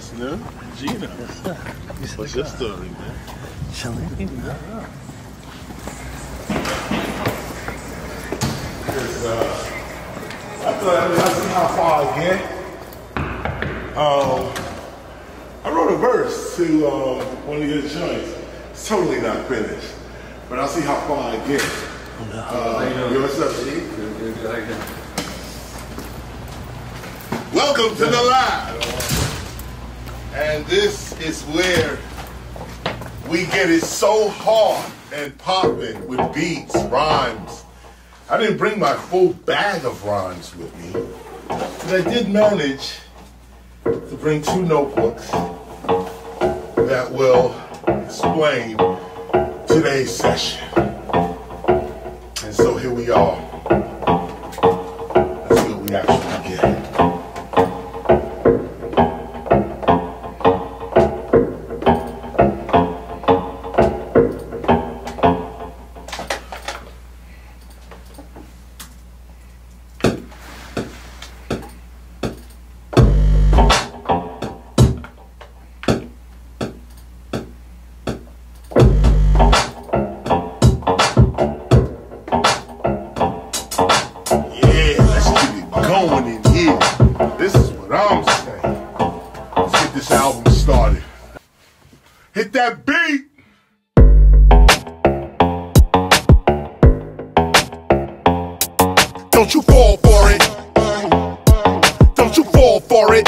That's new. Gina. What's your story, man? Chilling. I thought I'd see how far I get. Um, I wrote a verse to um, one of your joints. It's totally not finished, but I'll see how far I get. Uh, yo, what's up, G? Welcome to the live. And this is where we get it so hard and popping with beats, rhymes. I didn't bring my full bag of rhymes with me, but I did manage to bring two notebooks that will explain today's session. And so here we are. Hit that beat. Don't you fall for it. Don't you fall for it.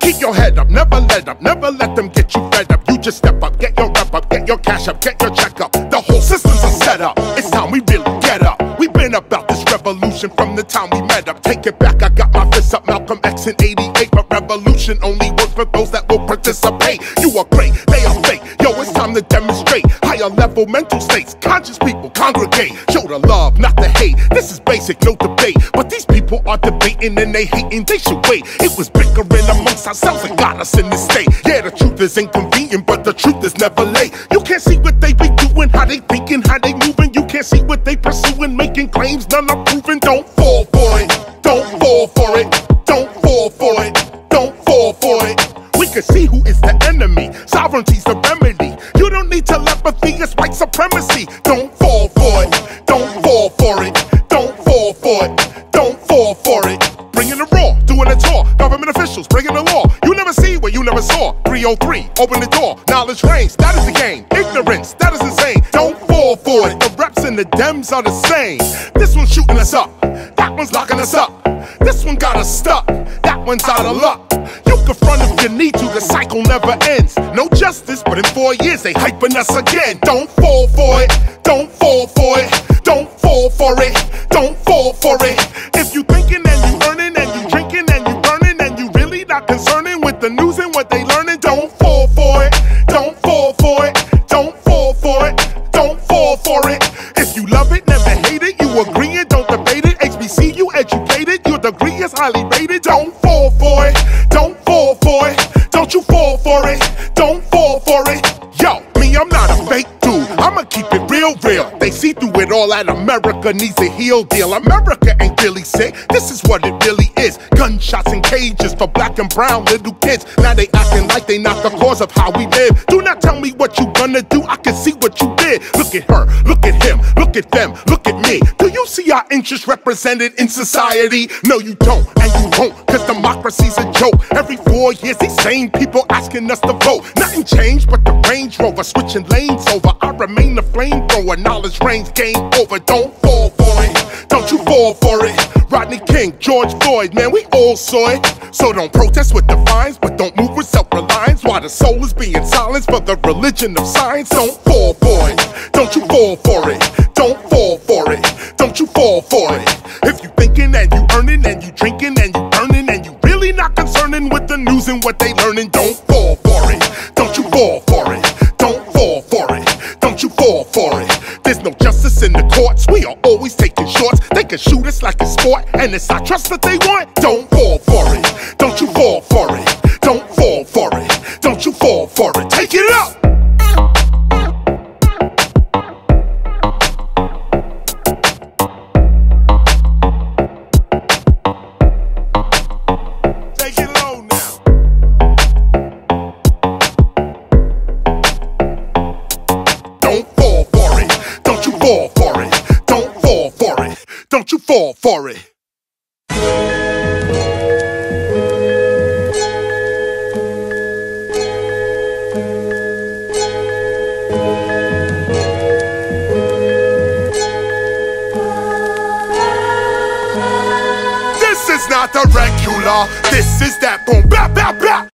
Keep your head up, never let up, never let them get you fed up. You just step about this revolution from the time we met up. Take it back, I got my fists up, Malcolm X in 88. But revolution only works for those that will participate. You are great, they are fake. Yo, it's time to demonstrate higher level mental states. Conscious people congregate, show the love, not the hate. This is basic, no debate. But these people are debating and they hating, they should wait. It was bickering amongst ourselves that got us in this state. Yeah, the truth is inconvenient, but the truth is never late. You can't see what they be doing, how they thinking, how they moving. Can't see what they pursuing, making claims, none are proven. Don't fall for it, don't fall for it, don't fall for it, don't fall for it. We can see who is the enemy. Sovereignty's the remedy. You don't need telepathy, it's white supremacy. Don't fall for it. Don't fall for it. Don't fall for it. Don't fall for it. Bringing the raw, doing a tour. Government officials breaking the law. You never see what you never saw. 303, open the door. Knowledge reigns, that is the game. Ignorance, that is insane. Don't fall for it. The dems are the same. This one's shooting us up. That one's locking us up. This one got us stuck. That one's out of luck. You can front if you need to, the cycle never ends. No justice, but in four years they hyping us again. Don't fall for it. Don't fall for it. Don't fall for it. Don't fall for it. If you thinking and you earning and you drinking and you burning and you really not concerning with the news and what they learning, don't fall your degree is highly rated. Don't fall for it. Don't fall for it. Don't you fall for it. See through it all that America needs a heel deal. America ain't really sick. This is what it really is. Gunshots and cages for black and brown little kids. Now they acting like they not the cause of how we live. Do not tell me what you gonna do. I can see what you did. Look at her, look at him, look at them, look at me. Do you see our interests represented in society? No, you don't, and you won't, cause democracy's a joke. Every four years, these same people asking us to vote. Nothing changed but the Range Rover switching lanes over. I remain the flamethrower, knowledge reigns, game over. Don't fall for it, don't you fall for it. Rodney King, George Floyd, man, we all saw it. So don't protest with defiance, but don't move with self-reliance. While the soul is being silenced for the religion of science, don't fall for it. Don't you fall for it. Don't fall for it. Don't you fall for it. If you thinking and you earning and you drinking and you burning and you really not concerning with the news and what they learning, don't fall for it. Don't you fall for it. always taking shorts. They can shoot us like a sport, and it's our trust that they want. Don't fall for it. Don't you fall for it. Don't fall for it. Don't you fall for it. Take it up. Don't fall for it. Don't you fall fall for it. This is not the regular. This is that boom, bap, bap, bap.